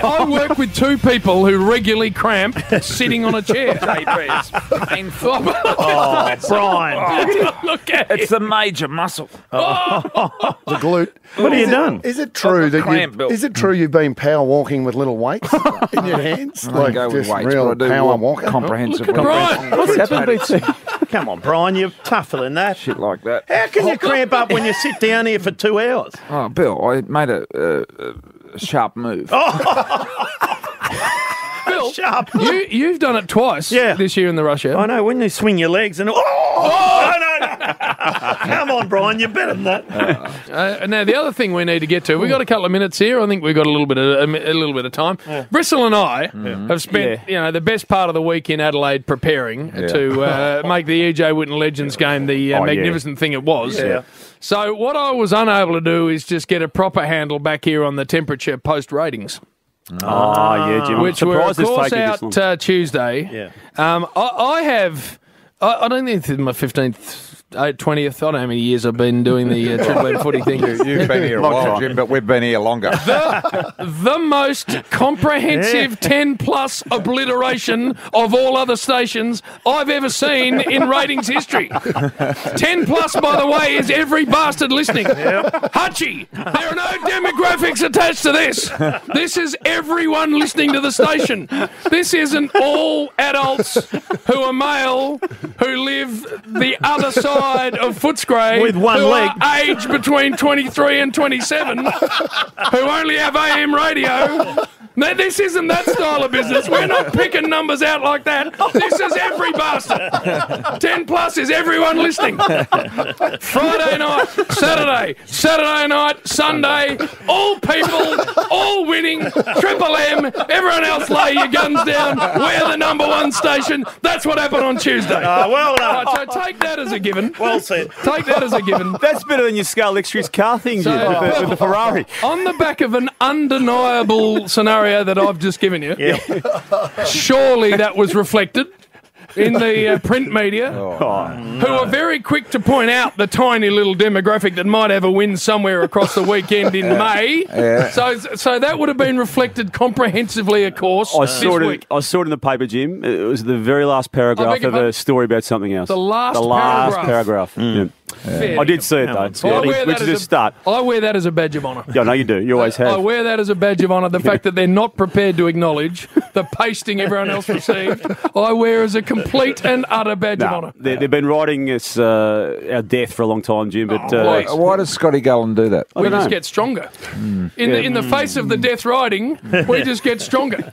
I work with two people who regularly cramp sitting on a chair. JB, it's painful. Oh, Brian. Oh, look at It's it. the major muscle. Oh. The glute. What have you done? Is it true that cramp, you, Bill. is it true you've been power walking with little weights in your hands? I don't go with just weights, real but I do power walk walking. comprehensive. Look at Brian. What's happened, BT? Come on, Brian, you're tougher than that. Shit like that. How can you oh, cramp up when you sit down here for two hours? Oh, Bill, I made a, a, a sharp move. Oh. Bill, Sharp. you, you've done it twice Yeah. this year in the rush hour. I know, when you swing your legs and. Oh! No, no, no. Come on, Brian, you're better than that. Uh, now the other thing we need to get to, we've got a couple of minutes here. I think we've got a little bit of a, a little bit of time. Bristol and I have spent Yeah. you know the best part of the week in Adelaide preparing to uh, make the EJ Whitten Legends game the uh, Oh, yeah. magnificent thing it was. Yeah. So what I was unable to do is just get a proper handle back here on the temperature post ratings, Oh, yeah, Jim. Which were of course taken out uh, Tuesday. Yeah. Um, I, I have. I, I don't think this is my fifteenth. Twentieth, I don't know how many years I've been doing the uh, Triple M footy thing. You've been here a Long while. Jim, but we've been here longer. the most comprehensive 10 plus obliteration of all other stations I've ever seen in ratings history. 10 plus, by the way, is every bastard listening. Hutchie, there are no demographics attached to this. This is everyone listening to the station. This isn't all adults who are male who live the other side of Footscray With one leg. aged between 23 and 27 who only have AM radio. No, this isn't that style of business. We're not picking numbers out like that. This is every bastard. 10 plus is everyone listening. Friday night, Saturday, Saturday night, Sunday, all people, all winning, Triple M, everyone else lay your guns down. We're the number one station. That's what happened on Tuesday. Ah, well Right, done. so take that as a given. Well said. Take that as a given. That's better than your Scarl Extras car thing, So- with, the, with the Ferrari. On the back of an undeniable scenario that I've just given you, Yeah. surely that was reflected in the uh, print media, Oh, who are very quick to point out the tiny little demographic that might have a win somewhere across the weekend in May. So, so that would have been reflected comprehensively, of course, I this saw, it in, week. I saw it in the paper, Jim. It was the very last paragraph of pardon? a story about something else. The last the last paragraph. paragraph. Yeah. Fair I did see it, though. Yeah, Scotty. I wear which that is as a start. I wear that as a badge of honour. Yeah, no, you do. You always have. I wear that as a badge of honour. The fact that they're not prepared to acknowledge the pasting everyone else received, I wear as a complete and utter badge of honour. they, they've been writing us uh, our death for a long time, Jim. But uh, please. Why does Scotty Gallen do that? We just know. get stronger. In, the, in the face of the death riding, we just get stronger.